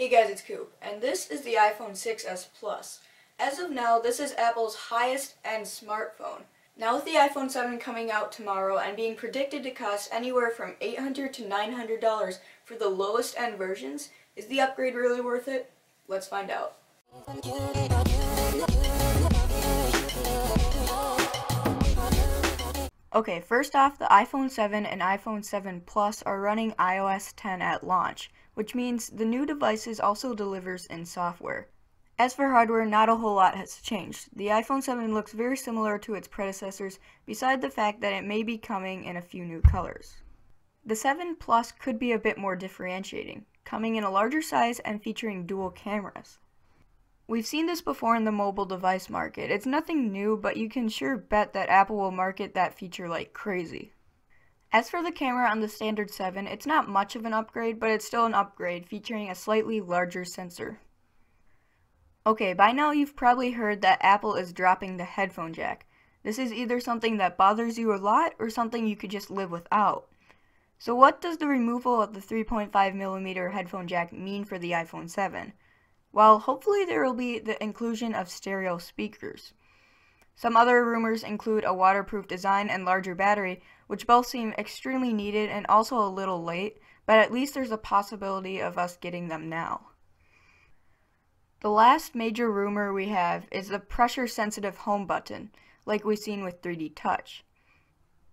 Hey guys, it's Coop, and this is the iPhone 6s Plus. As of now, this is Apple's highest end smartphone. Now with the iPhone 7 coming out tomorrow and being predicted to cost anywhere from $800 to $900 for the lowest end versions, is the upgrade really worth it? Let's find out. Okay, first off, the iPhone 7 and iPhone 7 Plus are running iOS 10 at launch, which means the new devices also delivers in software. As for hardware, not a whole lot has changed. The iPhone 7 looks very similar to its predecessors, beside the fact that it may be coming in a few new colors. The 7 Plus could be a bit more differentiating, coming in a larger size and featuring dual cameras. We've seen this before in the mobile device market. It's nothing new, but you can sure bet that Apple will market that feature like crazy. As for the camera on the standard 7, it's not much of an upgrade, but it's still an upgrade, featuring a slightly larger sensor. Okay, by now you've probably heard that Apple is dropping the headphone jack. This is either something that bothers you a lot or something you could just live without. So what does the removal of the 3.5mm headphone jack mean for the iPhone 7? Well, hopefully there will be the inclusion of stereo speakers. Some other rumors include a waterproof design and larger battery, which both seem extremely needed and also a little late, but at least there's a possibility of us getting them now. The last major rumor we have is the pressure sensitive home button, like we've seen with 3D Touch.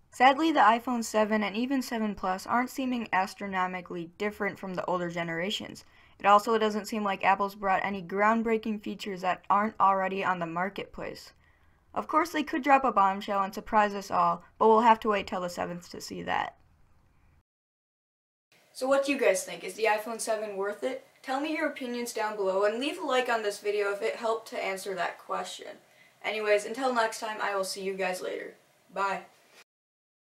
Sadly, the iPhone 7 and even 7 Plus aren't seeming astronomically different from the older generations, it also doesn't seem like Apple's brought any groundbreaking features that aren't already on the marketplace. Of course, they could drop a bombshell and surprise us all, but we'll have to wait till the 7th to see that. So what do you guys think? Is the iPhone 7 worth it? Tell me your opinions down below and leave a like on this video if it helped to answer that question. Anyways, until next time, I will see you guys later. Bye.